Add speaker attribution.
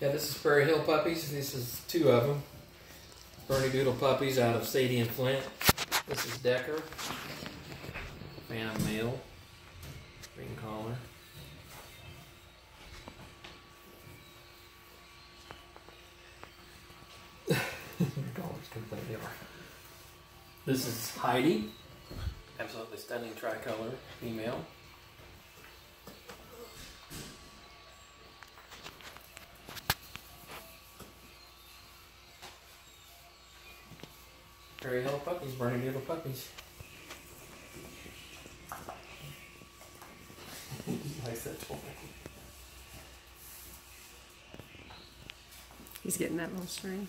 Speaker 1: Yeah, this is Prairie Hill puppies. This is two of them. Bernedoodle puppies out of Sadie and Flint. This is Decker. Phantom male. Green collar. Collars completely are. This is Heidi. Absolutely stunning tricolor female. Prairie Hill puppies, Bernedoodle puppies. likes that toy.
Speaker 2: He's getting that little string.